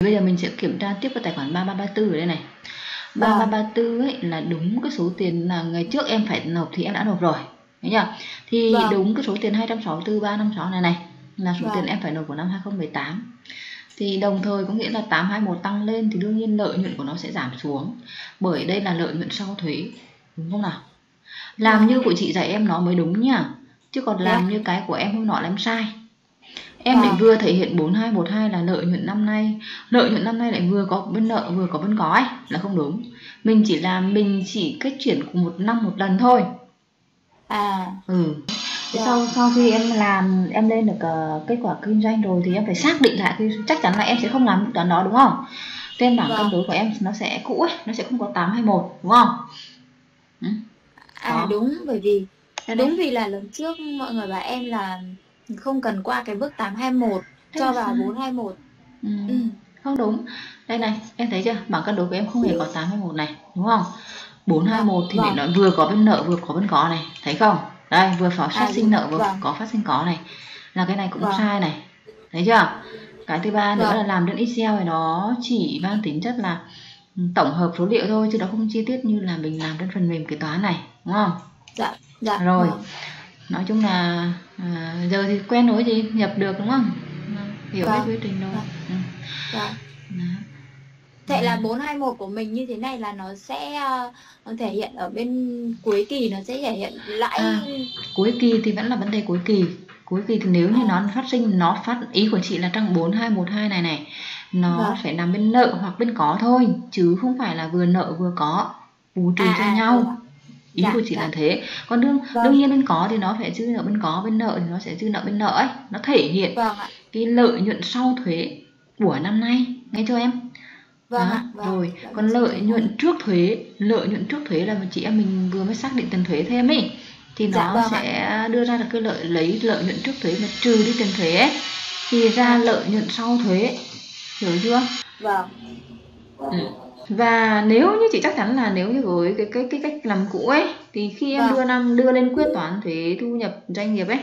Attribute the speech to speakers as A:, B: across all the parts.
A: Bây giờ mình sẽ kiểm tra tiếp cái tài khoản 3334 ở đây này. 3334 ấy là đúng cái số tiền là ngày trước em phải nộp thì em đã nộp rồi. Thấy chưa? Thì
B: Vâng.
A: đúng cái số tiền 264 356 này này là số
B: Vâng.
A: tiền em phải nộp của năm 2018. Thì đồng thời có nghĩa là 821 tăng lên thì đương nhiên lợi nhuận của nó sẽ giảm xuống. Bởi đây là lợi nhuận sau thuế. Đúng không nào? Làm
B: Vâng.
A: như của chị dạy em nó mới đúng nha. Chứ còn làm
B: Dạ.
A: như cái của em hôm nọ là em sai. Em lại
B: Vâng.
A: vừa thể hiện 4212 là lợi nhuận năm nay lợi nhuận năm nay lại vừa có bên nợ vừa có bên có ấy là không đúng mình chỉ làm mình chỉ cách chuyển của một năm một lần thôi
B: À,
A: ừ Thế
B: Dạ.
A: sau sau khi em làm em lên được ờ, kết quả kinh doanh rồi thì em phải xác định lại chắc chắn là em sẽ không làm toán đó đúng không trên bảng
B: Vâng.
A: cân đối của em nó sẽ cũ ấy nó sẽ không có 8 hay 1 đúng không ừ.
B: à
A: Đó.
B: đúng bởi vì đúng vì là lần trước mọi người bảo em là không cần qua cái bước 821
A: Thế
B: cho vào
A: sao?
B: 421.
A: Ừ.
B: Ừ.
A: không đúng đây này em thấy chưa bảng cân đối của em không hề có 8 hay 1 này đúng không 421 thì
B: Vâng.
A: nó vừa có bên nợ vừa có bên có này thấy không đây vừa phát
B: À,
A: sinh nợ vừa
B: vâng.
A: có phát sinh có này là cái này cũng
B: Vâng.
A: sai này thấy chưa cái thứ ba nữa
B: Vâng.
A: là làm trên Excel thì nó chỉ mang tính chất là ừ, tổng hợp số liệu thôi chứ nó không chi tiết như là mình làm trên phần mềm kế toán này đúng không
B: Dạ, dạ.
A: Rồi.
B: vâng.
A: Nói chung là à, giờ thì quen rồi gì nhập được đúng không Ừ, hiểu cái
B: Vâng.
A: quy trình rồi
B: Vâng.
A: ừ. Đó.
B: Thế là
A: Ừ.
B: 421 của mình như thế này là nó sẽ ờ, nó thể hiện ở bên cuối kỳ nó sẽ thể hiện lãi
A: À. cuối kỳ thì vẫn là vấn đề cuối kỳ cuối kỳ thì nếu như
B: À.
A: nó phát sinh nó phát ý của chị là trong 4212 này này nó
B: Vâng.
A: phải nằm bên nợ hoặc bên có thôi chứ không phải là vừa nợ vừa có bù trừ
B: À,
A: cho
B: à,
A: nhau
B: vâng.
A: Ý
B: Dạ,
A: của chị
B: dạ.
A: là thế còn đương
B: Vâng.
A: đương nhiên bên có thì nó phải dư nợ bên có bên nợ thì nó sẽ dư nợ bên nợ ấy nó thể hiện
B: Vâng ạ.
A: cái lợi nhuận sau thuế của năm nay nghe chưa em
B: Vâng ạ. Vâng.
A: rồi
B: Dạ,
A: còn
B: vâng,
A: lợi
B: chị
A: nhuận trước thuế lợi nhuận trước thuế là chị em mình vừa mới xác định tiền thuế thêm ấy thì nó
B: Dạ, vâng ạ.
A: sẽ đưa ra được cái lợi lấy lợi nhuận trước thuế mà trừ đi tiền thuế ấy, thì ra
B: Vâng.
A: lợi nhuận sau thuế hiểu chưa
B: Vâng.
A: ừ. Và nếu như chị chắc chắn là nếu như với cái cái cái cách làm cũ ấy thì khi em
B: Vâng.
A: đưa năm đưa lên quyết toán thuế thu nhập doanh nghiệp ấy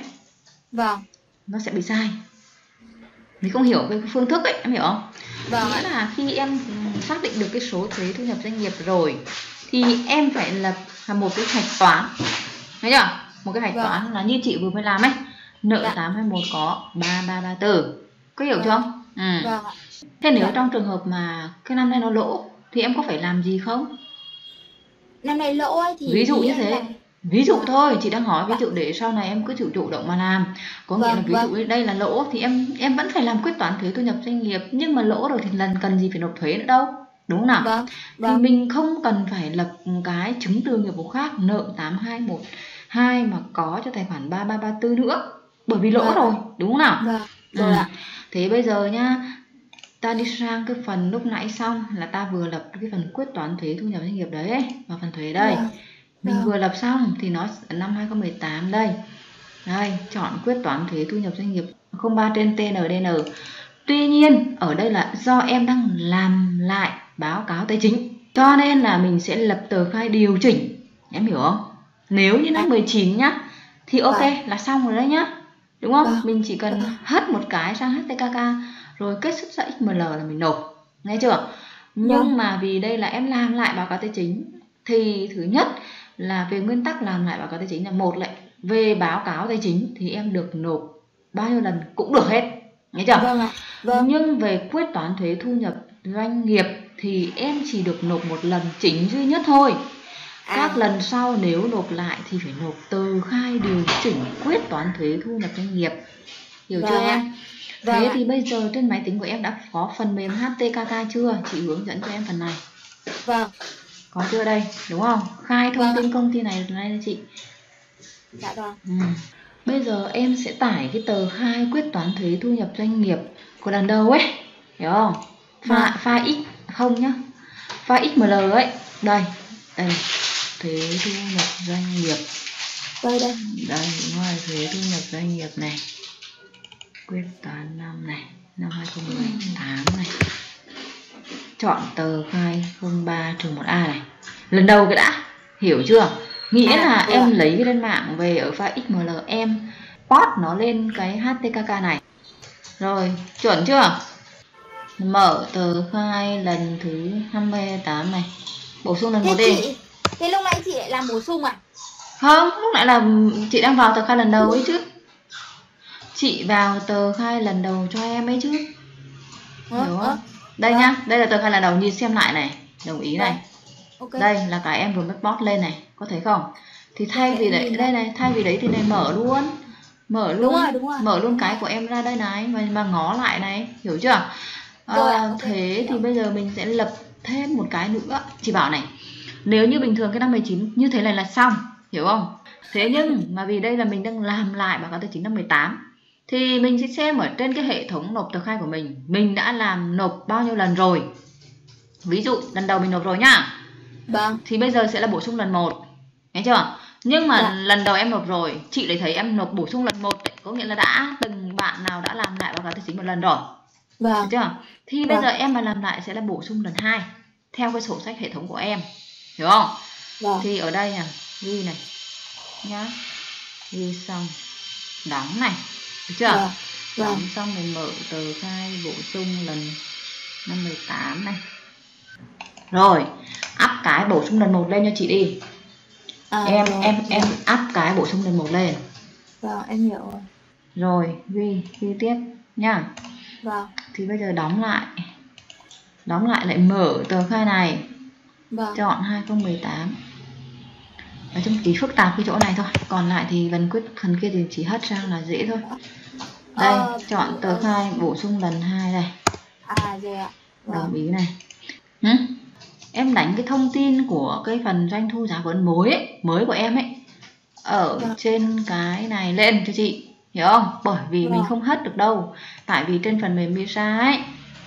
B: Vâng.
A: nó sẽ bị sai mình không hiểu cái phương thức ấy em hiểu không
B: Vâng
A: nghĩa là khi em xác định được cái số thuế thu nhập doanh nghiệp rồi thì em phải lập một cái hạch toán thấy chưa một cái hạch
B: Vâng.
A: toán là như chị vừa mới làm ấy nợ
B: Dạ.
A: 821 có 3334 có hiểu
B: Vâng.
A: chưa không ừ.
B: Vâng
A: thế nếu
B: Dạ.
A: trong trường hợp mà cái năm nay nó lỗ thì em có phải làm gì không
B: Năm nay lỗ ấy thì
A: Ví dụ như thế.
B: là-
A: ví dụ thôi chị đang hỏi ví dụ để sau này em cứ chịu chủ động mà làm có nghĩa
B: Vâng,
A: là ví
B: vâng.
A: dụ đây là lỗ thì em em vẫn phải làm quyết toán thuế thu nhập doanh nghiệp nhưng mà lỗ rồi thì lần cần gì phải nộp thuế nữa đâu đúng không nào
B: Vâng.
A: thì
B: Vâng.
A: mình không cần phải lập cái chứng từ nghiệp vụ khác nợ 8212 mà có cho tài khoản 3334 nữa bởi vì lỗ
B: Vâng.
A: rồi đúng không nào
B: Vâng. Rồi ạ.
A: thế bây giờ nhá ta đi sang cái phần lúc nãy xong là ta vừa lập cái phần quyết toán thuế thu nhập doanh nghiệp đấy và phần thuế đây
B: Vâng.
A: mình
B: Vâng.
A: vừa lập xong thì nó năm 2018 đây đây chọn quyết toán thuế thu nhập doanh nghiệp 03 trên TNDN tuy nhiên ở đây là do em đang làm lại báo cáo tài chính cho nên là mình sẽ lập tờ khai điều chỉnh em hiểu không nếu như năm
B: Vâng.
A: 19 nhá thì ok
B: Vâng.
A: là xong rồi đấy nhá đúng không
B: Vâng.
A: mình chỉ cần
B: Vâng.
A: hất một cái sang HTKK rồi kết xuất ra XML là mình nộp nghe chưa nhưng
B: Vâng.
A: mà vì đây là em làm lại báo cáo tài chính thì thứ nhất là về nguyên tắc làm lại báo cáo tài chính là một lại về báo cáo tài chính thì em được nộp bao nhiêu lần cũng được hết nghe chưa
B: Vâng ạ. Vâng.
A: nhưng về quyết toán thuế thu nhập doanh nghiệp thì em chỉ được nộp một lần chính duy nhất thôi
B: À.
A: các lần sau nếu nộp lại thì phải nộp tờ khai điều chỉnh quyết toán thuế thu nhập doanh nghiệp hiểu chưa
B: Vâng ạ.
A: em
B: Vâng
A: thế
B: ạ.
A: thì bây giờ trên máy tính của em đã có phần mềm HTKK chưa chị hướng dẫn cho em phần này
B: Vâng.
A: có chưa đây đúng không khai thông
B: Vâng.
A: tin công ty này là chị
B: Dạ vâng.
A: ừ. bây giờ em sẽ tải cái tờ khai quyết toán thuế thu nhập doanh nghiệp của lần đầu ấy hiểu không
B: Vâng.
A: file file x không nhá file xml ấy đây đây thuế thu nhập doanh nghiệp
B: Đây đây.
A: đây rồi thuế thu nhập doanh nghiệp này quyết toán năm này năm 2018 này. Chọn tờ khai 03 trừ 1A này. Lần đầu cái đã hiểu chưa? Nghĩa
B: À,
A: là
B: ừ
A: em
B: ạ.
A: lấy cái lên mạng về ở file XML em post nó lên cái HTKK này. Rồi chuẩn chưa? Mở tờ khai lần thứ 28 này. Bổ sung lần một đi
B: thế lúc nãy chị lại làm bổ sung à?
A: Không lúc nãy là chị đang vào tờ khai lần đầu ấy chứ chị vào tờ khai lần đầu cho em ấy chứ. Hiểu
B: ờ,
A: không? Đây
B: Vâng.
A: nhá đây là tờ khai lần đầu nhìn xem lại này đồng ý này.
B: Ok.
A: Đây là cái em vừa mới post lên này có thấy không? Thì thay
B: Ok,
A: vì đấy đây này thay vì đấy thì này mở luôn mở luôn
B: Đúng rồi, đúng rồi.
A: mở luôn cái của em ra đây này mà mà ngó lại này hiểu chưa?
B: Rồi
A: à, thế thì bây giờ mình sẽ lập thêm một cái nữa. Chị bảo này nếu như bình thường cái năm 19 như thế này là xong hiểu không? Thế nhưng mà vì đây là mình đang làm lại báo cáo tài chính năm 18 thì mình sẽ xem ở trên cái hệ thống nộp tờ khai của mình mình đã làm nộp bao nhiêu lần rồi? Ví dụ lần đầu mình nộp rồi nhá.
B: Vâng.
A: Thì bây giờ sẽ là bổ sung lần một nghe chưa? Nhưng mà
B: Dạ.
A: lần đầu em nộp rồi chị lại thấy em nộp bổ sung lần một ấy, có nghĩa là đã từng bạn nào đã làm lại báo cáo tài chính một lần rồi. Được
B: vâng
A: chưa? Thì bây
B: Vâng.
A: giờ em mà làm lại sẽ là bổ sung lần hai theo cái sổ sách hệ thống của em hiểu không?
B: Vâng.
A: Thì ở đây nè ghi này nhá. Ghi xong. Đóng này được chưa?
B: Vâng vâng.
A: xong mình mở tờ khai bổ sung lần năm 18 này. Rồi áp cái bổ sung lần một lên cho chị đi.
B: À,
A: em
B: rồi,
A: em em áp cái bổ sung lần một lên.
B: Vâng em hiểu rồi.
A: Rồi ghi ghi tiếp nhá.
B: Vâng.
A: Thì bây giờ đóng lại. Đóng lại lại mở tờ khai này
B: vâng.
A: chọn 2018 nói chung tí phức tạp cái chỗ này thôi còn lại thì phần quyết phần kia thì chỉ hất sang là dễ thôi đây
B: Ờ,
A: chọn tờ
B: ờ.
A: khai bổ sung lần hai đây
B: à rồi ạ
A: đồng
B: vâng
A: ý này Hử? em đánh cái thông tin của cái phần doanh thu giá vốn mới ấy, mới của em ấy ở
B: Vâng.
A: trên cái này lên cho chị hiểu không bởi vì mình
B: Vâng.
A: không hất được đâu tại vì trên phần mềm Misa ấy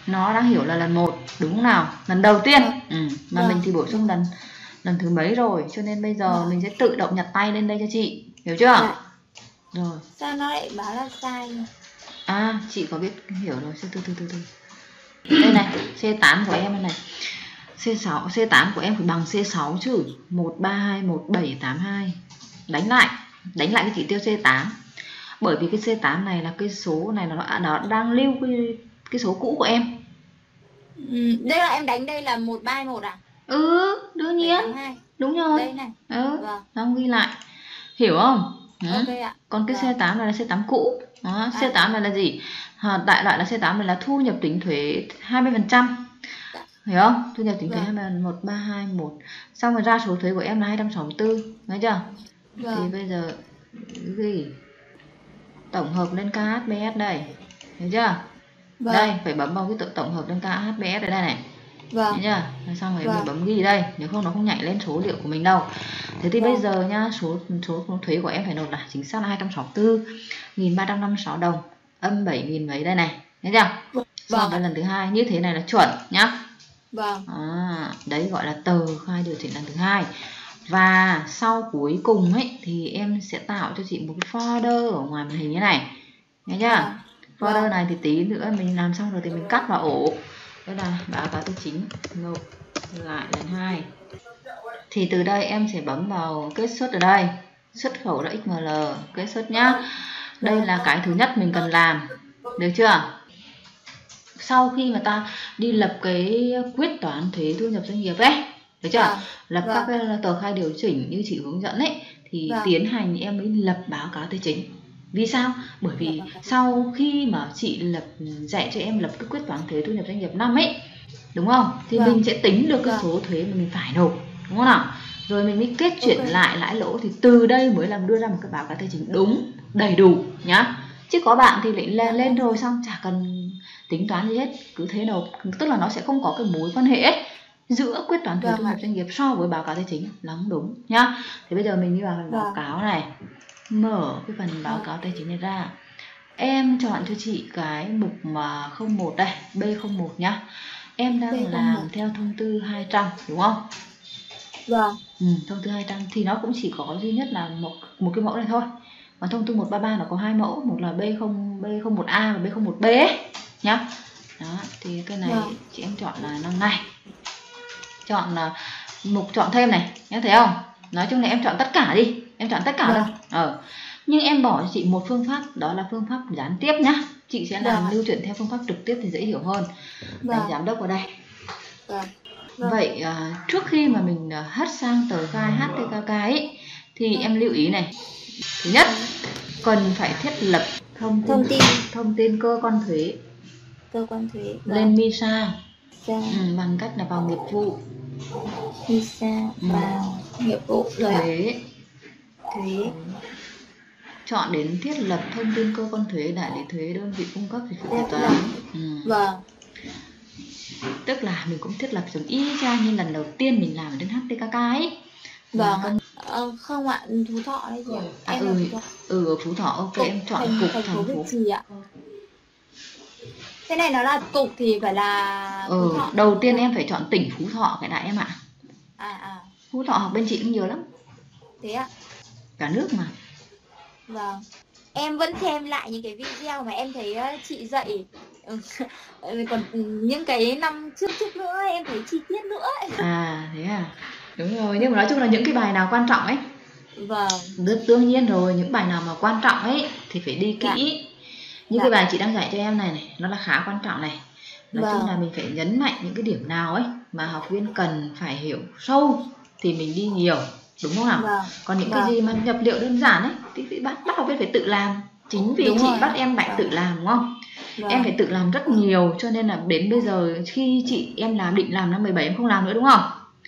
A: nó đang hiểu là lần một đúng không nào lần đầu tiên
B: Vâng.
A: ừ. mà
B: Vâng.
A: mình thì bổ sung lần lần thứ mấy rồi cho nên bây giờ
B: Vâng.
A: mình sẽ tự động nhặt tay lên đây cho chị hiểu chưa
B: Dạ.
A: rồi
B: sao nó lại báo là sai nhỉ?
A: À, chị có biết hiểu rồi, từ từ từ từ. Đây này, C8 của em này. C6, C8 của em phải bằng C6 chứ. 132 1782. Đánh lại, đánh lại cái chỉ tiêu C8. Bởi vì cái C8 này là cái số này nó nó đang lưu cái cái số cũ của em.
B: ừ, đây là em đánh đây là một ba một à
A: Ừ, đương nhiên,
B: hai
A: đúng rồi.
B: đây này
A: Ừ,
B: vâng
A: đang ghi lại. Hiểu không? Ừ.
B: ok ạ
A: Còn cái
B: Vâng.
A: C8 này là C8 cũ. Đó,
B: À.
A: C8 này là gì? À, đại loại là C8 này là thu nhập tính thuế 20%.
B: Dạ.
A: Hiểu không? Thu nhập tính thuế
B: Vâng.
A: 20 1321. Xong rồi ra số thuế của em là 264, thấy chưa? Thì
B: vâng
A: bây giờ ghi tổng hợp lên KHBS đây. Thấy chưa?
B: vâng
A: Đây, phải bấm vào cái tự- tổng hợp lên KHBS ở đây này.
B: Vâng?
A: Rồi xong rồi
B: Vâng.
A: mình bấm ghi đây, nếu không nó không nhảy lên số liệu của mình đâu. Thế thì bây
B: Vâng.
A: giờ nhá, số số thuế của em phải nộp là chính xác là 264.356 đồng, âm 7.000 mấy đây này. Thấy chưa?
B: Vâng.
A: Xong đến lần thứ hai như thế này là chuẩn nhá.
B: vâng
A: À, đấy gọi là tờ khai điều chỉnh lần thứ hai. Và sau cuối cùng ấy thì em sẽ tạo cho chị một cái folder ở ngoài màn hình như này. Nghe chưa?
B: Vâng.
A: Folder
B: Vâng.
A: này thì tí nữa mình làm xong rồi thì mình cắt vào ổ. Đây là báo cáo tài chính nộp lại lần hai. Thì từ đây em sẽ bấm vào kết xuất ở đây. Xuất khẩu là XML, kết xuất nhá. Đây là cái thứ nhất mình cần làm. Được chưa? Sau khi mà ta đi lập cái quyết toán thuế thu nhập doanh nghiệp ấy, được chưa?
B: Vâng.
A: Lập
B: Vâng.
A: các cái tờ khai điều chỉnh như chị hướng dẫn ấy thì
B: Vâng.
A: tiến hành em mới lập báo cáo tài chính. Vì sao? Bởi vì
B: Vâng.
A: sau khi mà chị lập dạy cho em lập cái quyết toán thuế thu nhập doanh nghiệp năm ấy, đúng không? Thì
B: Vâng.
A: mình sẽ tính được cái
B: Vâng.
A: số thuế mà mình phải nộp, đúng không nào? Rồi mình mới kết chuyển
B: Ok.
A: lại lãi lỗ thì từ đây mới làm đưa ra một cái báo cáo tài chính đúng, đầy đủ nhá. Chứ có bạn thì lại lên, lên rồi xong chả cần tính toán gì hết, cứ thế nộp, tức là nó sẽ không có cái mối quan hệ ấy giữa quyết toán thuế
B: Vâng
A: thu nhập doanh nghiệp so với báo cáo tài chính là không đúng nhá. Thì bây giờ mình đi vào phần báo
B: Vâng.
A: cáo này, mở cái phần báo cáo tài chính này ra. Em chọn cho chị cái mục mà 01 đây, B01 nhá. Em đang
B: B01.
A: làm theo thông tư 200 đúng không?
B: vâng
A: Ừ, thông tư 200 thì nó cũng chỉ có duy nhất là một một cái mẫu này thôi. Còn thông tư 133 nó có hai mẫu, một là B0 B01A và B01B ấy, nhá. Đó, thì cái này
B: Vâng.
A: chị em chọn là năm này. Chọn là mục chọn thêm này, em thấy không? Nói chung là em chọn tất cả đi, em chọn tất cả
B: Vâng.
A: đâu. Ờ. Nhưng em bỏ cho chị một phương pháp đó là phương pháp gián tiếp nhá. chị sẽ làm
B: Vâng.
A: lưu chuyển theo phương pháp trực tiếp thì dễ hiểu hơn
B: vâng
A: giám đốc vào đây
B: vâng Vâng.
A: vậy à, trước khi mà mình à, hất sang tờ khai HTKK ấy thì
B: Vâng.
A: em lưu ý này thứ nhất cần phải thiết lập thông tin
B: thông tin
A: thông tin cơ quan thuế
B: cơ quan thuế vâng.
A: lên MISA
B: ra
A: ừ, bằng cách là vào nghiệp vụ
B: visa
A: Ừ.
B: vào nghiệp vụ rồi
A: thuế
B: thuế
A: chọn đến thiết lập thông tin cơ quan thuế đại lý thuế đơn vị cung cấp dịch vụ kế toán. Ừ.
B: vâng.
A: Tức là mình cũng thiết lập giống y chang như lần đầu tiên mình làm ở trên HTKK ấy.
B: Vâng.
A: Công-
B: Ờ, không ạ phú thọ đây chị
A: À,
B: em
A: ừ.
B: phú thọ.
A: Ừ ở Phú Thọ ok
B: Cục
A: em chọn
B: thành,
A: cục
B: thành phố
A: thành phố.
B: Trì ạ. Cái này nó là cục thì phải là phú
A: ừ,
B: thọ.
A: đầu tiên em phải chọn tỉnh Phú Thọ cái đại em ạ.
B: À à.
A: Phú Thọ học bên chị cũng nhiều lắm.
B: Thế ạ
A: cả nước mà
B: Vâng. Em vẫn xem lại những cái video mà em thấy ờ, chị dạy ừ, còn những cái năm trước trước nữa em thấy chi tiết nữa
A: à thế à đúng rồi nhưng mà nói chung là những cái bài nào quan trọng ấy
B: Vâng.
A: đương, nhiên rồi những bài nào mà quan trọng ấy thì phải đi
B: Dạ.
A: kỹ như
B: Dạ.
A: cái bài chị đang dạy cho em này này nó là khá quan trọng này nói chung
B: Vâng.
A: là mình phải nhấn mạnh những cái điểm nào ấy mà học viên cần phải hiểu sâu thì mình đi nhiều đúng không nào
B: Vâng.
A: còn những
B: Vâng.
A: cái gì mà nhập liệu đơn giản ấy thì phải bắt bắt học viên phải tự làm chính vì
B: Đúng
A: chị
B: rồi.
A: bắt em phải
B: Vâng.
A: tự làm đúng không
B: Vâng.
A: em phải tự làm rất nhiều cho nên là đến bây giờ khi chị em làm định làm năm 17 em không làm nữa đúng không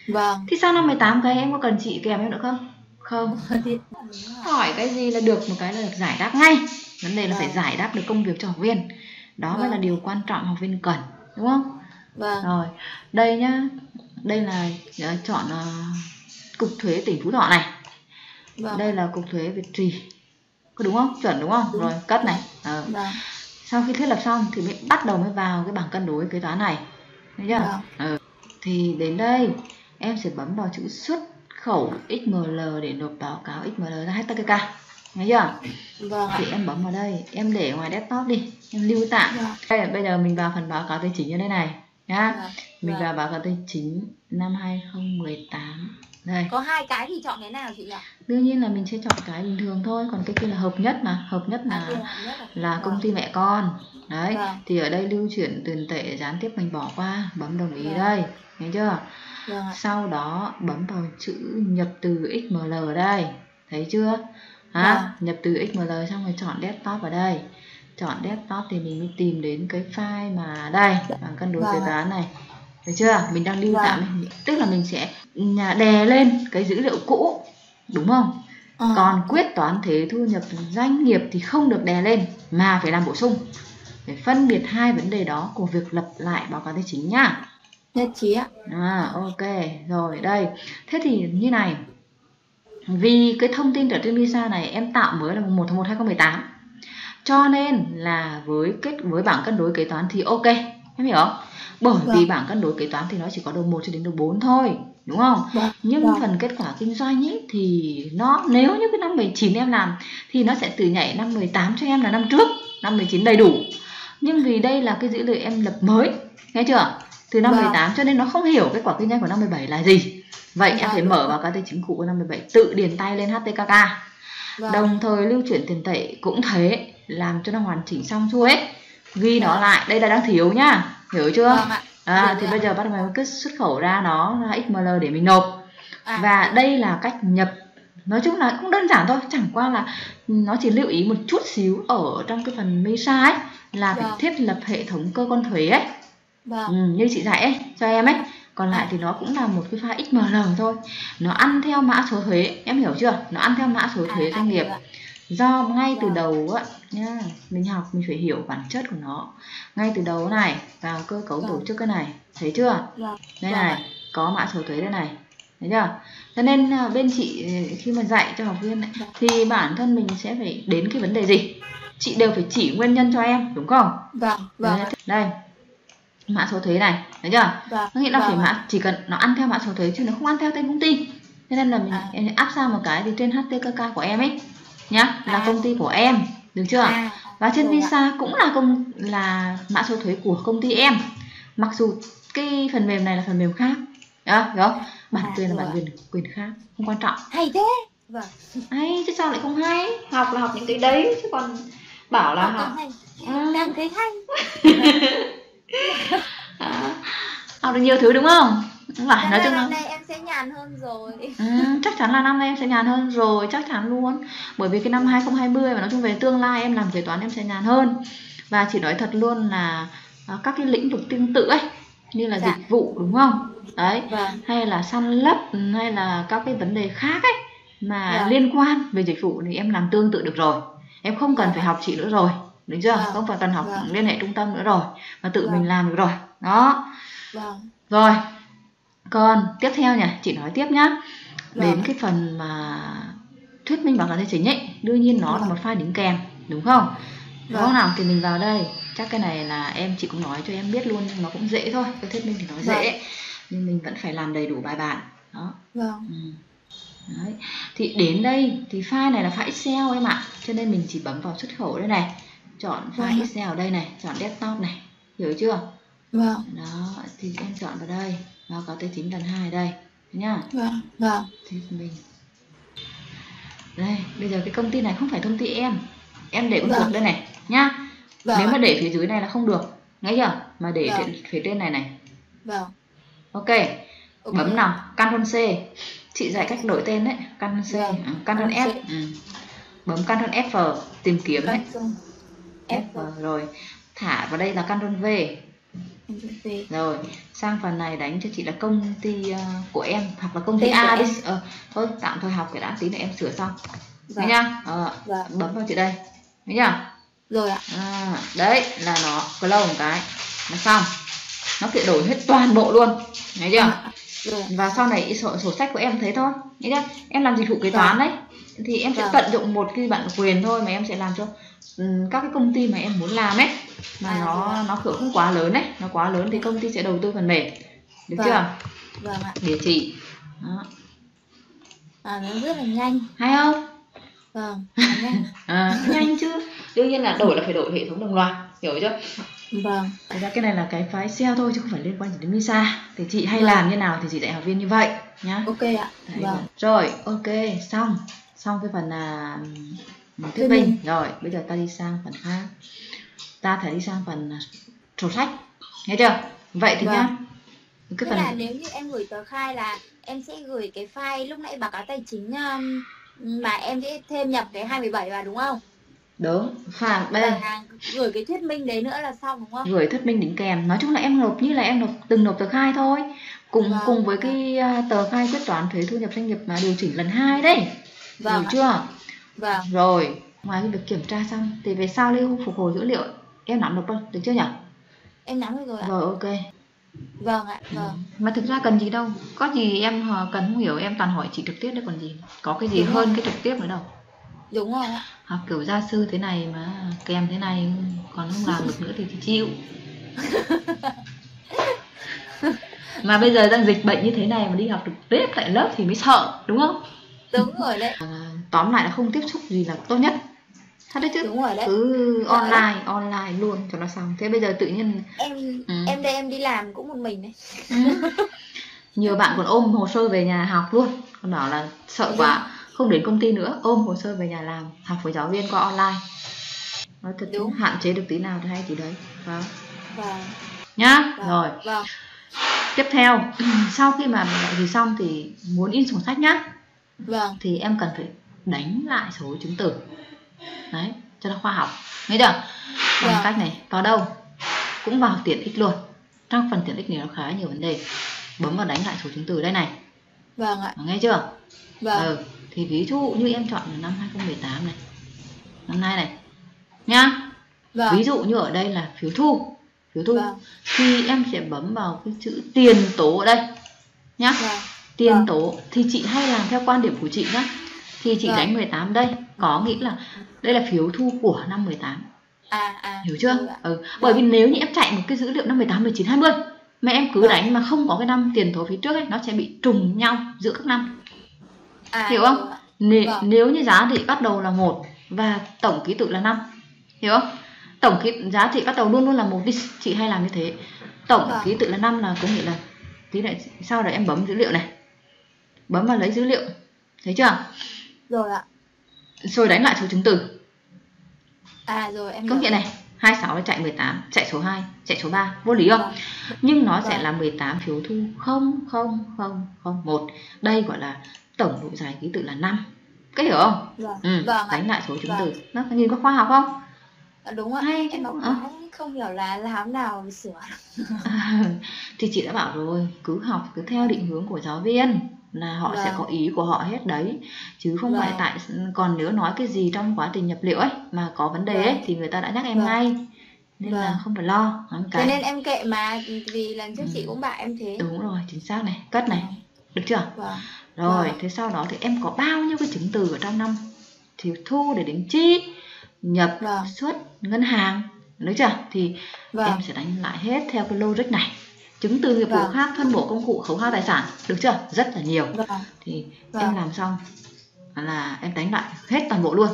B: Vâng.
A: thì sang năm 18 cái em có cần chị kèm em nữa không không hỏi cái gì là được một cái là được giải đáp ngay vấn đề là phải
B: Vâng.
A: giải đáp được công việc cho học viên đó mới
B: Vâng.
A: là điều quan trọng học viên cần đúng không
B: Vâng.
A: rồi đây nhá đây là ờ, chọn ờ, cục thuế tỉnh phú thọ này
B: Vâng.
A: đây là cục thuế việt trì có đúng không chuẩn đúng không
B: Đúng.
A: rồi cất này Ờ.
B: Vâng.
A: sau khi thiết lập xong thì mới bắt đầu mới vào cái bảng cân đối kế toán này thấy chưa
B: Vâng.
A: ừ. thì đến đây em sẽ bấm vào chữ xuất khẩu XML để nộp báo cáo XML ra HTKK thấy chưa
B: Vâng
A: thì em bấm vào đây em để ngoài desktop đi em lưu tạm
B: Vâng.
A: đây, bây giờ mình vào phần báo cáo tài chính như thế này nhá
B: Vâng.
A: mình
B: Vâng.
A: vào báo cáo tài chính năm 2018 đây
B: Có hai cái thì chọn cái nào chị nhỉ?
A: đương nhiên là mình sẽ chọn cái bình thường thôi còn cái kia là hợp nhất mà hợp nhất
B: À,
A: là
B: kia là nhất
A: là công ty mẹ con. Đấy
B: Vâng.
A: thì ở đây lưu chuyển tiền tệ gián tiếp mình bỏ qua bấm đồng ý
B: Vâng.
A: đây nghe chưa?
B: Vâng
A: sau đó bấm vào chữ nhập từ XML ở đây thấy chưa? À,
B: Vâng.
A: nhập từ XML xong rồi chọn desktop ở đây. Chọn desktop thì mình mới tìm đến cái file mà đây bảng cân đối
B: Vâng
A: kế toán này. Thấy chưa? Mình đang lưu
B: Vâng.
A: tạm tức là mình sẽ đè lên cái dữ liệu cũ đúng không
B: Ờ.
A: còn quyết toán thuế thu nhập doanh nghiệp thì không được đè lên mà phải làm bổ sung để phân biệt hai vấn đề đó của việc lập lại báo cáo tài chính nhá
B: nhất trí ạ.
A: À ok rồi đây Thế thì như này Vì cái thông tin ở trên visa này em tạo mới là mùng 1 tháng 1 2018 Cho nên là với kết với bảng cân đối kế toán thì ok Em hiểu không? Bởi vì
B: Vâng.
A: bảng cân đối kế toán thì nó chỉ có đầu 1 cho đến đầu 4 thôi Đúng không?
B: Vâng.
A: Nhưng
B: Vâng.
A: phần kết quả kinh doanh ấy thì nó nếu như cái năm 19 em làm thì nó sẽ từ nhảy năm 18 cho em là năm trước, năm 19 đầy đủ. Nhưng vì đây là cái dữ liệu em lập mới, nghe chưa? Từ năm
B: Vâng.
A: 18 cho nên nó không hiểu kết quả kinh doanh của năm 17 là gì. Vậy em
B: Vâng,
A: phải
B: đúng
A: mở vào cái tài chính cũ của năm 17 tự điền tay lên HTKK.
B: Vâng.
A: Đồng thời lưu chuyển tiền tệ cũng thế, làm cho nó hoàn chỉnh xong xuôi ấy. Ghi nó lại, đây là đang thiếu nhá. Hiểu chưa?
B: Vâng ạ.
A: À, thì bây giờ bắt đầu mình cứ xuất khẩu ra nó ra XML để mình nộp.
B: À,
A: và đây là cách nhập. Nói chung là cũng đơn giản thôi chẳng qua là nó chỉ lưu ý một chút xíu ở trong cái phần MESA ấy là phải
B: Vâng.
A: thiết lập hệ thống cơ quan thuế ấy.
B: Vâng.
A: ừ, như chị dạy ấy cho em ấy. Còn lại thì nó cũng là một cái file XML thôi. Nó ăn theo mã số thuế em hiểu chưa? Nó ăn theo mã số
B: À,
A: thuế
B: à,
A: doanh nghiệp.
B: ạ.
A: Do ngay từ
B: Vâng.
A: đầu á nha mình học mình phải hiểu bản chất của nó ngay từ đầu này vào cơ cấu tổ
B: Vâng.
A: chức cái này thấy chưa
B: Vâng.
A: đây này có mã số thuế đây này thấy chưa cho nên à, bên chị ừ, khi mà dạy cho học viên
B: Vâng.
A: thì bản thân mình sẽ phải đến cái vấn đề gì chị đều phải chỉ nguyên nhân cho em đúng không
B: Vâng. Vâng.
A: đây mã số thuế này thấy chưa
B: Vâng.
A: nó nghĩa là phải
B: Vâng ạ.
A: mã chỉ cần nó ăn theo mã số thuế chứ nó không ăn theo tên công ty thế nên là mình
B: À.
A: áp sang một cái thì trên HTKK của em ấy nhá là
B: À.
A: công ty của em được chưa?
B: À,
A: và trên
B: rồi ạ.
A: visa cũng là công là mã số thuế của công ty em. Mặc dù cái phần mềm này là phần mềm khác. Đó hiểu không? Bản
B: À,
A: quyền là bản quyền quyền khác không quan trọng.
B: Hay thế. Vâng.
A: hay chứ sao lại không hay? Học là học những cái đấy chứ còn bảo là
B: Học ừ. đang thấy hay.
A: À, học được nhiều thứ đúng không?
B: Phải nói chung là em sẽ nhàn hơn rồi
A: ừ, chắc chắn là năm nay em sẽ nhàn hơn rồi chắc chắn luôn bởi vì cái năm 2020 mà nói chung về tương lai em làm kế toán em sẽ nhàn hơn và chỉ nói thật luôn là à, các cái lĩnh vực tương tự ấy như là dạ. dịch vụ đúng không đấy vâng. hay là săn lấp hay là các cái vấn đề khác ấy mà vâng. liên quan về dịch vụ thì em làm tương tự được rồi em không cần vâng. phải học chị nữa rồi đúng chưa vâng. không phải cần học vâng. liên hệ trung tâm nữa rồi mà tự vâng. mình làm được rồi đó vâng. rồi còn tiếp theo nhỉ chị nói tiếp nhá vâng. đến cái phần mà thuyết minh báo cáo tài chính ấy đương nhiên nó vâng. là một file đính kèm đúng không vâng. đúng nào thì mình vào đây chắc cái này là em chị cũng nói cho em biết luôn nhưng nó cũng dễ thôi cái thuyết minh thì nó vâng. dễ nhưng mình vẫn phải làm đầy đủ bài bản đó vâng. ừ. Đấy. thì đến đây thì file này là file Excel em ạ cho nên mình chỉ bấm vào xuất khẩu đây này chọn file vâng. Excel ở đây này chọn desktop này hiểu chưa vâng đó thì em chọn vào đây báo cáo tài chính lần hai đây nhá. Vâng vâng. Thì mình. Đây bây giờ cái công ty này không phải công ty em. Em để con vâng. chuột đây này nhá. Vâng. nếu mà để phía dưới này là không được nghe chưa? Mà để vâng. phía trên này này. Vâng. Ok, okay. bấm nào Ctrl C. Chị dạy cách đổi tên đấy Ctrl C. Vâng. à, Ctrl S ừ. bấm Ctrl F tìm kiếm đấy. F rồi. Thả vào đây là Ctrl V rồi sang phần này đánh cho chị là công ty uh, của em hoặc là công ty A đi. ờ, thôi tạm thời học cái đã tí nữa em sửa xong dạ. nhá ờ, dạ. bấm vào chị đây. Thấy nhá
B: rồi ạ.
A: À, đấy là nó clone một cái. Nó xong. Nó sẽ đổi hết toàn bộ luôn. Thấy chưa? Rồi. và sau này sổ, sổ sách của em thấy thôi. Thấy chưa? Em làm dịch vụ kế dạ. toán đấy. Thì em sẽ dạ. tận dụng một cái bản quyền thôi mà em sẽ làm cho các cái công ty mà em muốn làm ấy mà à, nó rồi. nó cửa không quá lớn ấy nó quá lớn thì công ty sẽ đầu tư phần mềm. Được vâng. chưa?
B: Vâng ạ.
A: Địa chỉ. Đó.
B: à nó rất là nhanh.
A: Hay không?
B: Vâng nhanh.
A: À, nhanh chứ. Đương nhiên là đổi là phải đổi hệ thống đồng loạt hiểu chưa?
B: Vâng.
A: Thực ra cái này là cái phái SEO thôi chứ không phải liên quan gì đến Misa. Thì chị hay vâng. làm như nào thì chị dạy học viên như vậy nhá.
B: Ok ạ.
A: Đấy, vâng. rồi ok xong. Xong cái phần là thuyết minh rồi bây giờ ta đi sang phần khác. Ta phải đi sang phần sổ sách. Nghe chưa? Vậy thì vâng. nhá
B: cái phần là nếu như em gửi tờ khai là em sẽ gửi cái file lúc nãy báo cáo tài chính um, mà em sẽ thêm nhập cái 217 vào đúng không?
A: Đúng. Phạt b
B: gửi cái thuyết minh đấy nữa là xong đúng không?
A: Gửi thuyết minh đính kèm. Nói chung là em nộp như là em nộp từng nộp tờ khai thôi. Cùng vâng, cùng với vâng. cái uh, tờ khai quyết toán thuế thu nhập doanh nghiệp mà điều chỉnh lần hai đấy. Vâng hiểu chưa
B: vâng.
A: Rồi ngoài cái việc kiểm tra xong thì về sau lưu phục hồi dữ liệu em nắm được không? Được chưa nhỉ?
B: Em nắm được rồi ạ.
A: Rồi ok.
B: Vâng ạ vâng. Ừ.
A: mà thực ra cần gì đâu? Có gì em ờ, cần không hiểu em toàn hỏi chị trực tiếp đấy còn gì. Có cái gì Đúng hơn rồi. cái trực tiếp nữa đâu.
B: Đúng rồi ạ.
A: Học kiểu gia sư thế này mà kèm thế này còn không làm được nữa thì, thì chịu. Mà bây giờ đang dịch bệnh như thế này mà đi học trực tiếp tại lớp thì mới sợ đúng không
B: đúng rồi đấy. À,
A: tóm lại là không tiếp xúc gì là tốt nhất. Thật đấy chứ.
B: Đúng rồi đấy.
A: Cứ online đấy. online luôn cho nó xong. Thế bây giờ tự nhiên
B: em ừ. em đây em đi làm cũng một mình đấy. Ừ.
A: nhiều bạn còn ôm hồ sơ về nhà học luôn. Còn bảo là sợ quá không đến công ty nữa ôm hồ sơ về nhà làm học với giáo viên qua online. Nói thật đúng. hạn chế được tí nào thì hay chỉ đấy. Vâng. Vâng. Nhá vâng. rồi. vâng. tiếp theo. Sau khi mà gì xong thì muốn in sổ sách nhá
B: vâng.
A: Thì em cần phải đánh lại số chứng từ. Đấy cho nó khoa học. Nghe chưa? Bằng vâng. cách này vào đâu? Cũng vào tiện ích luôn. Trong phần tiện ích này nó khá nhiều vấn đề. Bấm vào đánh lại số chứng từ đây này.
B: Vâng ạ.
A: Nghe chưa?
B: Vâng.
A: Ừ. thì ví dụ như em chọn là năm 2018 này. Năm nay này. Nhá vâng. ví dụ như ở đây là phiếu thu. Phiếu thu. Vâng. thì em sẽ bấm vào cái chữ tiền tố ở đây. Nhá. Vâng. Tiền vâng. tố thì chị hay làm theo quan điểm của chị nhá thì chị vâng. đánh 18 đây có nghĩa là đây là phiếu thu của năm 18
B: à, à,
A: hiểu chưa ừ. Vâng. bởi vì nếu như em chạy một cái dữ liệu năm 18 19 20 mà em cứ vâng. đánh mà không có cái năm tiền tố phía trước ấy nó sẽ bị trùng nhau giữa các năm à, hiểu không N- vâng. nếu như giá trị bắt đầu là một và tổng ký tự là 5 hiểu không tổng ký giá trị bắt đầu luôn luôn là một đi chị hay làm như thế tổng vâng. ký tự là 5 là có nghĩa là tí này sau đó em bấm dữ liệu này bấm vào lấy dữ liệu. Thấy chưa?
B: Rồi ạ.
A: Rồi đánh lại số chứng từ.
B: À rồi em
A: có nghĩa này 26 nó chạy 18 chạy số 2 chạy số 3 vô lý không?
B: Vâng.
A: nhưng nó sẽ
B: Vâng.
A: là 18 phiếu thu 0 0 0 0 1 đây gọi là tổng độ dài ký tự là 5 có hiểu không?
B: Vâng.
A: Ừ.
B: vâng
A: đánh lại số chứng
B: Vâng.
A: từ nó nhìn có khoa học không?
B: À, đúng ạ.
A: Hay
B: em
A: ờ.
B: mãi không hiểu là làm nào sửa.
A: À, thì chị đã bảo rồi cứ học cứ theo định hướng của giáo viên là họ sẽ
B: Vâng.
A: có ý của họ hết đấy chứ không phải
B: Vâng.
A: tại còn nếu nói cái gì trong quá trình nhập liệu ấy mà có vấn đề ấy
B: Vâng.
A: thì người ta đã nhắc em
B: Vâng.
A: ngay nên là
B: Vâng.
A: không phải lo cái
B: nên em kệ mà vì lần trước chị
A: Ừ.
B: cũng bảo em thế
A: đúng rồi chính xác này cất này được chưa
B: vâng
A: rồi
B: Vâng.
A: thế sau đó thì em có bao nhiêu cái chứng từ ở trong năm thì thu để đến chi nhập
B: Vâng.
A: xuất ngân hàng được chưa thì
B: vâng
A: em sẽ đánh lại hết theo cái logic này chứng từ nghiệp vụ
B: Vâng.
A: khác phân bổ công cụ khấu hao tài sản được chưa? Rất là nhiều.
B: Vâng.
A: Thì
B: Vâng.
A: em làm xong là em đánh lại hết toàn bộ luôn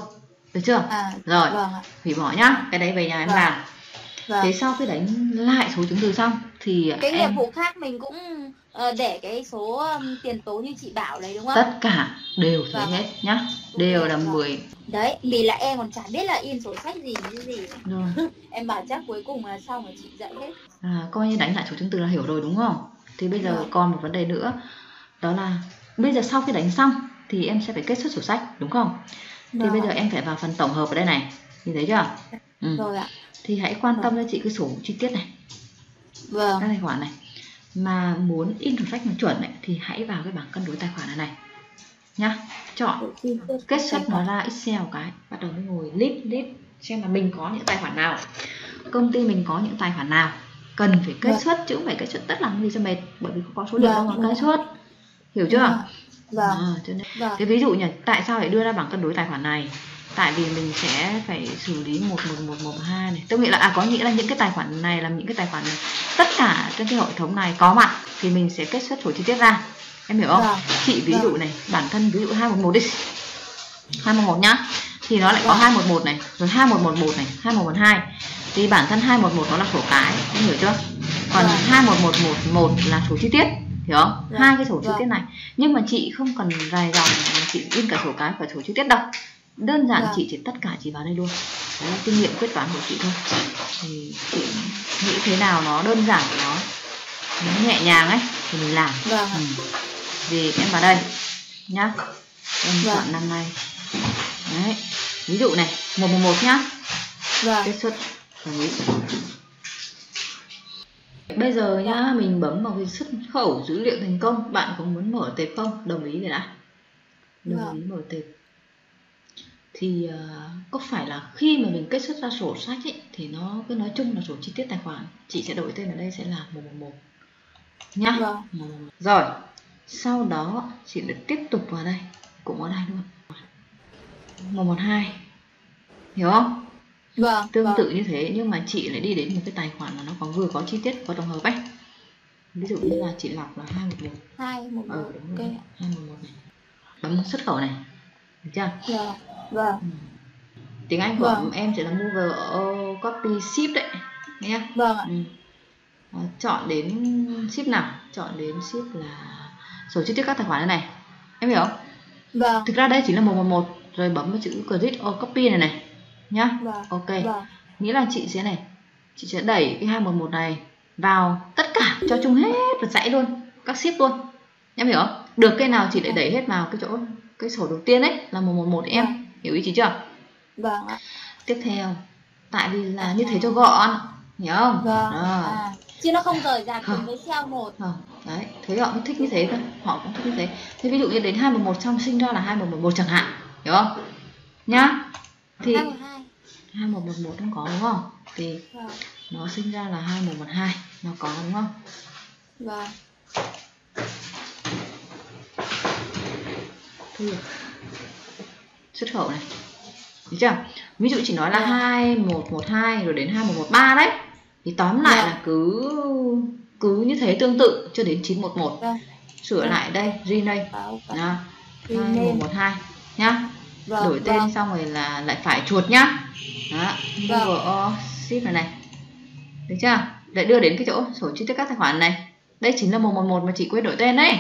A: được chưa?
B: À
A: rồi
B: vâng
A: hủy bỏ nhá cái đấy về nhà em
B: Vâng.
A: làm.
B: Vâng.
A: thế sau khi đánh lại số chứng từ xong thì
B: cái nghiệp
A: em
B: vụ khác mình cũng ờ, để cái số tiền tố như chị bảo đấy đúng không?
A: Tất cả đều thấy
B: Vâng.
A: hết nhá. Đều là
B: Vâng.
A: 10
B: đấy vì là em còn chả biết là in sổ sách gì như gì.
A: Rồi.
B: Em bảo chắc cuối cùng là xong rồi chị dạy hết.
A: À, coi như đánh lại số chứng từ là hiểu rồi đúng không? Thì bây giờ
B: Vâng.
A: còn một vấn đề nữa. Đó là bây giờ sau khi đánh xong thì em sẽ phải kết xuất sổ sách đúng không? Thì
B: Vâng
A: bây giờ em phải vào phần tổng hợp ở đây này. Nhìn thấy chưa? Ừ.
B: rồi ạ.
A: Thì hãy quan tâm cho chị cái sổ chi tiết này
B: vâng.
A: Các tài khoản này. Mà muốn in sổ sách nó chuẩn này thì hãy vào cái bảng cân đối tài khoản này này. Nhá. Chọn kết xuất nó ra excel cái bắt đầu mới ngồi list list xem là mình có những tài khoản nào. Công ty mình có những tài khoản nào. Cần phải kết
B: Vâng.
A: xuất chứ không phải kết xuất tất làm gì cho mệt bởi vì có số liệu
B: Vâng,
A: mà
B: vâng.
A: kết xuất. Hiểu chưa?
B: Vâng.
A: À, cho nên
B: vâng.
A: thế ví dụ nhỉ tại sao lại đưa ra bảng cân đối tài khoản này tại vì mình sẽ phải xử lý một một một một hai này tức nghĩa là à có nghĩa là những cái tài khoản này là những cái tài khoản này tất cả trên cái hệ thống này có mặt thì mình sẽ kết xuất sổ chi tiết ra em hiểu không
B: Vâng.
A: chị ví
B: Vâng.
A: dụ này bản thân ví dụ 211 đi 211 nhá thì nó lại có
B: Vâng.
A: 211 này rồi 2111 này 2112 thì bản thân 211 nó là sổ cái em hiểu chưa còn
B: Vâng.
A: 21111 là sổ chi tiết hiểu không
B: Vâng.
A: hai cái sổ chi
B: Vâng.
A: tiết này nhưng mà chị không cần dài dòng chị in cả sổ cái và sổ chi tiết đâu đơn giản
B: Vâng.
A: chị chỉ tất cả chỉ vào đây luôn. Đấy là kinh nghiệm quyết toán của chị thôi. Thì chị nghĩ thế nào nó đơn giản nó nó nhẹ nhàng ấy thì mình làm.
B: Vâng
A: ừ. vì em vào đây nhá. Em
B: Vâng.
A: chọn năm nay. Đấy ví dụ này một một một nhá.
B: Vâng
A: kết xuất. Đồng ý bây giờ nhá mình bấm vào cái xuất khẩu dữ liệu thành công. Bạn có muốn mở tệp không? Đồng ý rồi đã đồng
B: Vâng.
A: ý mở tệp thì ờ, có phải là khi mà mình kết xuất ra sổ sách ấy, thì nó cứ nói chung là sổ chi tiết tài khoản chị sẽ đổi tên ở đây sẽ là 111 nhá.
B: Vâng.
A: 111. rồi sau đó chị lại tiếp tục vào đây cũng ở đây luôn 112 hiểu không?
B: Vâng
A: tương
B: vâng.
A: tự như thế nhưng mà chị lại đi đến một cái tài khoản mà nó còn vừa có chi tiết có tổng hợp ấy. Ví dụ như là chị lọc là 211
B: hai một
A: ừ
B: một
A: đúng
B: ok.
A: Rồi 211 này. Bấm xuất khẩu này. Được chưa?
B: Vâng vâng.
A: Ừ. tiếng Anh của
B: Vâng.
A: em sẽ là move oh, copy ship đấy nhé
B: vâng ạ.
A: Ừ. Ờ, chọn đến ship nào? Chọn đến ship là sổ chi tiết các tài khoản này này. Em hiểu không?
B: Vâng.
A: Thực ra đây chỉ là 111 rồi bấm vào chữ create or copy này này nhá.
B: Vâng.
A: Ok.
B: Vâng.
A: Nghĩa là chị sẽ này chị sẽ đẩy cái 211 này vào tất cả cho chung hết một dãy luôn các ship luôn. Em hiểu không? Được cái nào chị lại đẩy hết vào cái chỗ cái sổ đầu tiên ấy là 111 em.
B: Vâng.
A: Hiểu ý chị chưa?
B: Vâng ạ.
A: Tiếp theo tại vì là như thế cho gọn hiểu không?
B: Vâng. À chứ nó không rời rạc cùng với cell một.
A: Ờ, đấy thế họ cũng thích như thế thôi họ cũng thích như thế. Thế ví dụ như đến 211 xong sinh ra là 2111 chẳng hạn hiểu không? Nhá. Thì
B: hai một hai.
A: 2111 không có đúng không? Thì
B: vâng.
A: nó sinh ra là 2112 nó có đúng không?
B: Vâng.
A: Nhập xuất khẩu này. Được chưa? Ví dụ chỉ nói là
B: Vâng.
A: 2112 rồi đến 2113 đấy. Thì tóm lại
B: Vâng.
A: là cứ cứ như thế tương tự cho đến 911
B: vâng.
A: Sửa
B: Vâng.
A: lại đây rename
B: báo cả
A: nha
B: Rename.
A: 2112 nhá.
B: Vâng
A: đổi tên
B: vâng.
A: xong rồi là lại phải chuột nhá. Đó. Google ship này này. Được chưa? Lại đưa đến cái chỗ sổ chi tiết các tài khoản này. Đây chính là 111 mà chị quên đổi tên đấy.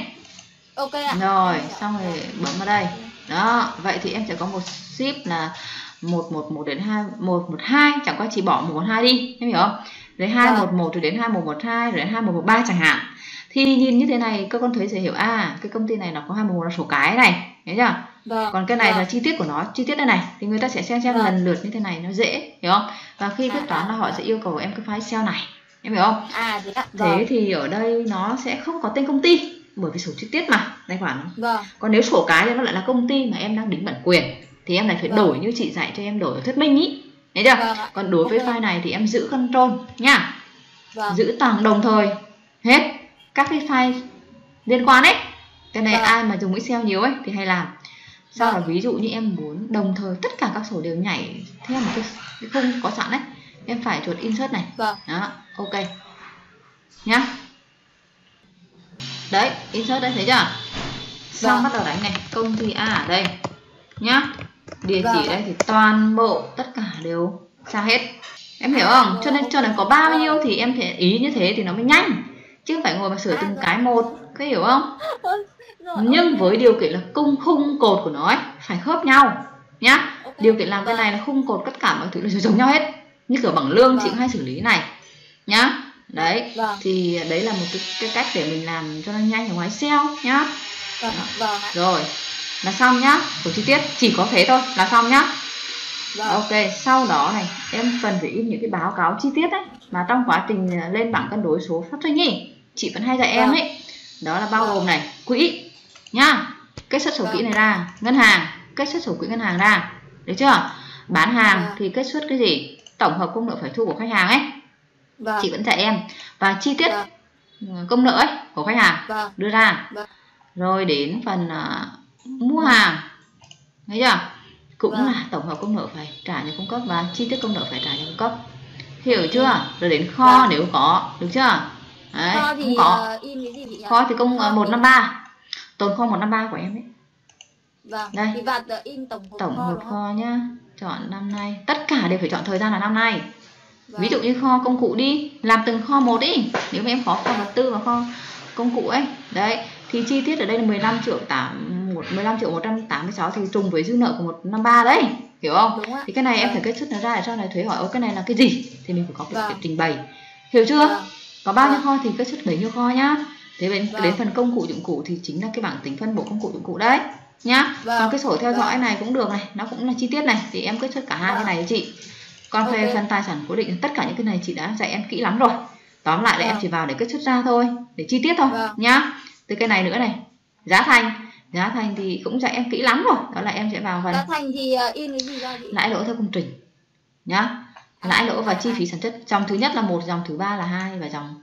B: Ok ạ.
A: Rồi xong rồi bấm vào đây đó vậy thì em sẽ có một ship là 111 đến 2 112 chẳng qua chỉ bỏ 112 đi em hiểu không? Rồi 211 rồi đến 2112 rồi đến 2113 chẳng hạn. Thì nhìn như thế này cơ quan thuế sẽ hiểu à cái công ty này nó có 21 là sổ cái này thấy chưa?
B: Vâng,
A: còn cái này
B: vâng.
A: là chi tiết của nó chi tiết đây này. Thì người ta sẽ xem xem
B: Vâng.
A: lần lượt như thế này nó dễ hiểu không? Và khi quyết
B: À,
A: toán là họ
B: à.
A: sẽ yêu cầu em cái file Excel này em hiểu không?
B: À thế
A: thế
B: vâng.
A: thì ở đây nó sẽ không có tên công ty bởi vì sổ chi tiết mà tài khoản.
B: Vâng.
A: Còn nếu sổ cái thì nó lại là công ty mà em đang đính bản quyền thì em lại phải
B: Vâng.
A: đổi như chị dạy cho em đổi ở thuyết minh ý. Thấy chưa?
B: Vâng
A: còn đối với
B: Ok.
A: file này thì em giữ control nhá
B: vâng.
A: Giữ toàn đồng thời. Hết các cái file liên quan ấy. Cái này
B: Vâng.
A: ai mà dùng Excel nhiều ấy thì hay làm. Là
B: Vâng.
A: ví dụ như em muốn đồng thời tất cả các sổ đều nhảy theo một cái, cái khung có sẵn đấy em phải chuột insert này.
B: Vâng.
A: Đó ok. Nhá đấy insert đây thấy chưa? Xong
B: Vâng.
A: bắt đầu đánh này. Công ty A ở đây. Nhá. Địa chỉ
B: Vâng.
A: đây thì toàn bộ tất cả đều sao hết. Em hiểu không? Cho nên cho nên có bao nhiêu thì em thể ý như thế thì nó mới nhanh. Chứ không phải ngồi mà sửa từng
B: vâng.
A: cái một. Có hiểu không? Nhưng với điều kiện là cung khung cột của nó ấy, phải khớp nhau. Nhá. Điều kiện làm cái
B: Vâng.
A: này là khung cột tất cả mọi thứ là giống nhau hết. Như kiểu bằng lương chị
B: Vâng.
A: cũng hay xử lý này. Nhá đấy
B: vâng.
A: thì đấy là một cái, cái cách để mình làm cho nó nhanh ở ngoài Excel nhá.
B: Vâng vâng
A: rồi là xong nhá. Của chi tiết chỉ có thế thôi là xong nhá.
B: Vâng.
A: Ok sau đó này em cần phải in những cái báo cáo chi tiết ấy mà trong quá trình à, lên bảng cân đối số phát sinh ý chị vẫn hay dạy em
B: Vâng.
A: ấy. Đó là bao gồm này quỹ nhá. Kết xuất sổ quỹ
B: Vâng.
A: này ra ngân hàng kết xuất sổ quỹ ngân hàng ra được chưa? Bán hàng
B: Vâng.
A: thì kết xuất cái gì? Tổng hợp công nợ phải thu của khách hàng ấy
B: vâng.
A: Chị vẫn dạy em. Và chi tiết
B: Vâng.
A: ừ, công nợ ấy của khách hàng
B: vâng.
A: đưa ra.
B: Vâng.
A: rồi đến phần à, mua hàng. Thấy chưa? Cũng
B: Vâng.
A: là tổng hợp công nợ phải trả cho cung cấp và chi tiết công nợ phải trả cho cung cấp. Hiểu chưa?
B: Ừ.
A: rồi đến kho
B: Vâng.
A: nếu có được chưa? Đấy
B: kho
A: không
B: thì
A: có.
B: ờ, in cái gì nhỉ?
A: Kho thì công
B: Kho
A: một
B: thì-
A: năm ba. Tồn kho một năm ba của em ấy.
B: Vâng.
A: Đây.
B: thì ờ, in tổng hợp
A: tổng
B: kho
A: hợp
B: không?
A: kho nhá. Chọn năm nay. Tất cả đều phải chọn thời gian là năm nay
B: Vâng.
A: ví dụ như kho công cụ đi làm từng kho một đi nếu mà em có kho vật tư và kho công cụ ấy đấy thì chi tiết ở đây là 15 triệu 8 một 15 triệu 186 thì trùng với dư nợ của 153 đấy hiểu không
B: đúng ạ
A: thì cái này em
B: Vâng.
A: phải kết xuất nó ra để sau này thuế hỏi ô cái này là cái gì thì mình phải có cái,
B: Vâng.
A: trình bày hiểu chưa
B: Vâng.
A: có bao nhiêu kho thì kết xuất bấy nhiêu kho nhá thế đến,
B: Vâng.
A: đến phần công cụ dụng cụ thì chính là cái bảng tính phân bổ công cụ dụng cụ đấy nhá
B: Vâng.
A: còn cái sổ theo
B: Vâng.
A: dõi này cũng được này nó cũng là chi tiết này thì em kết xuất cả hai
B: Vâng.
A: cái này cho chị còn về
B: Ok.
A: phần tài sản cố định tất cả những cái này chị đã dạy em kỹ lắm rồi. Tóm lại là em
B: Vâng.
A: chỉ vào để kết xuất ra thôi để chi tiết thôi
B: Vâng.
A: nhá. Từ cái này nữa này giá thành. Giá thành thì cũng dạy em kỹ lắm rồi. Đó là em sẽ vào phần
B: giá thành thì ờ, in cái gì ra chị?
A: lãi lỗ theo công trình nhá. Lãi lỗ và chi phí sản xuất. Dòng thứ nhất là một dòng thứ ba là hai và dòng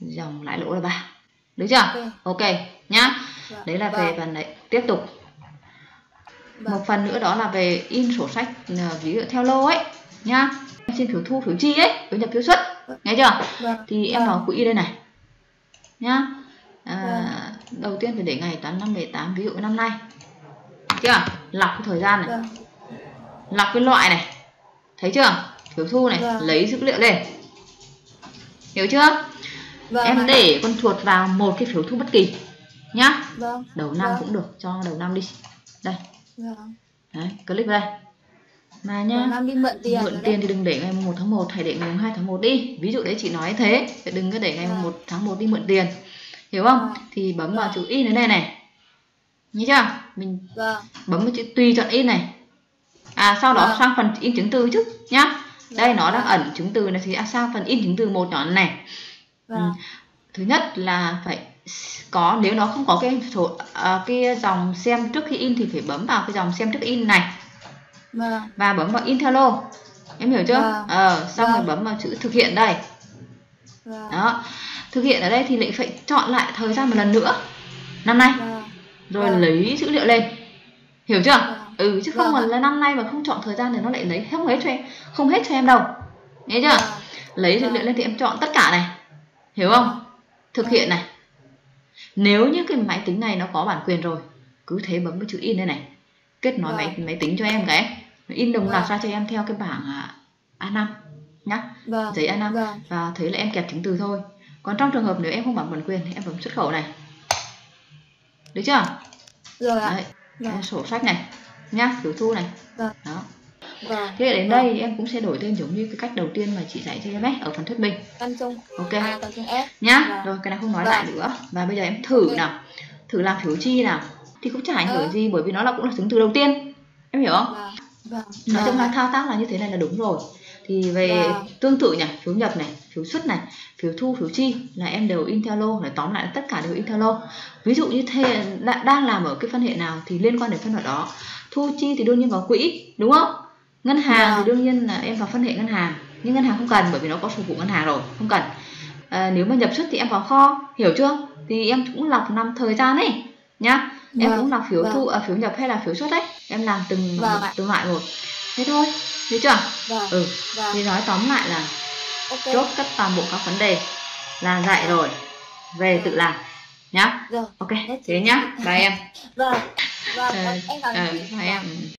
A: dòng lãi lỗ là ba. Được chưa?
B: Ok.
A: Ok nhá.
B: Vâng.
A: đấy là về
B: Vâng.
A: phần đấy tiếp tục.
B: Vâng.
A: một phần nữa đó là về in sổ sách ờ, ví dụ theo lô ấy nhá. Em xin phiếu thu phiếu chi ấy phiếu nhập phiếu xuất. Nghe chưa?
B: Vâng.
A: Thì em
B: Vâng.
A: vào quỹ đây này. Nhá. À,
B: Vâng.
A: đầu tiên phải để ngày toán năm 18 ví dụ năm nay. Chưa? Lọc cái thời gian này.
B: Vâng.
A: Lọc cái loại này. Thấy chưa? Phiếu thu này.
B: Vâng.
A: lấy dữ liệu lên. Hiểu chưa?
B: Vâng
A: em để con chuột vào một cái phiếu thu bất kỳ. Nhá.
B: Vâng
A: đầu năm
B: Vâng.
A: cũng được cho đầu năm đi. Đây.
B: Vâng.
A: Đấy click vào đây mà
B: Đầu
A: nhá
B: năm đi mượn tiền
A: mượn tiền thì đừng để ngày 1 tháng 1 hãy để ngày 2 tháng 1 đi. Ví dụ đấy chị nói thế thì đừng có để ngày
B: Vâng.
A: 1 tháng 1 đi mượn tiền. Hiểu không?
B: Vâng.
A: thì bấm vào
B: Vâng.
A: chữ in ở đây này. Nhớ chưa? Mình
B: vâng.
A: bấm vào chữ tùy chọn in này. À sau đó
B: Vâng.
A: sang phần in chứng từ chứ nhá. Đây
B: Vâng,
A: nó đang
B: vâng.
A: ẩn chứng từ này thì à, sang phần in chứng từ một nhỏ này.
B: Vâng.
A: Thứ nhất là phải có nếu nó không có cái số à, cái dòng xem trước khi in thì phải bấm vào cái dòng xem trước in này
B: vâng.
A: Và bấm vào in theo lô em hiểu chưa?
B: Vâng.
A: ờ xong rồi
B: Vâng.
A: bấm vào chữ thực hiện đây.
B: Vâng.
A: Đó. Thực hiện ở đây thì lại phải chọn lại thời gian một lần nữa. Năm nay.
B: Vâng.
A: Rồi
B: Vâng.
A: lấy dữ liệu lên. Hiểu chưa?
B: Vâng.
A: ừ chứ không
B: Vâng.
A: mà năm nay mà không chọn thời gian thì nó lại lấy không hết cho em. Không hết cho em đâu. Nghe chưa?
B: Vâng.
A: Lấy dữ
B: Vâng.
A: liệu lên thì em chọn tất cả này. Hiểu không? Thực
B: Vâng.
A: hiện này. Nếu như cái máy tính này nó có bản quyền rồi cứ thế bấm vào chữ in đây này. Kết nối
B: Vâng.
A: máy máy tính cho em cái in đồng loạt
B: Vâng.
A: ra cho em theo cái bảng à, A5 nhá.
B: Vâng
A: giấy A5
B: vâng.
A: Và thấy là em kẹp chứng từ thôi. Còn trong trường hợp nếu em không bấm bản quyền thì em bấm xuất khẩu này. Được chưa?
B: Rồi ạ.
A: Đấy
B: vâng
A: sổ sách này nhá phiếu thu này.
B: Vâng.
A: đó.
B: Vâng
A: thế đến
B: vâng.
A: đây em cũng sẽ đổi tên giống như cái cách đầu tiên mà chị dạy cho em ấy ở phần thuyết minh.
B: Chung
A: ok.
B: À căn chung S.
A: Nhá.
B: Vâng.
A: rồi cái này không nói
B: Vâng.
A: lại nữa. Và bây giờ em thử
B: Ok.
A: nào. Thử làm phiếu chi nào. Thì cũng chả ảnh hưởng
B: Ờ.
A: gì bởi vì nó là cũng là chứng từ đầu tiên. Em hiểu không?
B: Vâng vâng.
A: Nói chung là thao tác là như thế này là đúng rồi. Thì về
B: Vâng.
A: tương tự nhỉ phiếu nhập này phiếu xuất này phiếu thu phiếu chi là em đều in theo lô nói tóm lại là tất cả đều in theo lô. Ví dụ như thế đang làm ở cái phân hệ nào thì liên quan đến phân hệ đó. Thu chi thì đương nhiên vào quỹ đúng không? Ngân hàng
B: Vâng.
A: thì đương nhiên là em vào phân hệ ngân hàng nhưng ngân hàng không cần bởi vì nó có phục vụ ngân hàng rồi không cần. À, nếu mà nhập xuất thì em vào kho hiểu chưa? Thì em cũng lọc năm thời gian ấy nhá em
B: Vâng,
A: cũng lọc phiếu
B: vâng.
A: thu à, phiếu nhập hay là phiếu xuất đấy. Em làm từng
B: Vâng
A: từng loại một. Thế thôi hiểu chưa?
B: Vâng
A: ừ
B: vâng.
A: thì nói tóm lại là
B: ok.
A: chốt tất toàn bộ các vấn đề là dạy rồi về tự làm nhá.
B: Rồi
A: ok
B: Hết
A: thế nhá. Bye em.
B: Vâng vâng.
A: Ờ,
B: em cảm
A: ờ,
B: ơn chị
A: bye em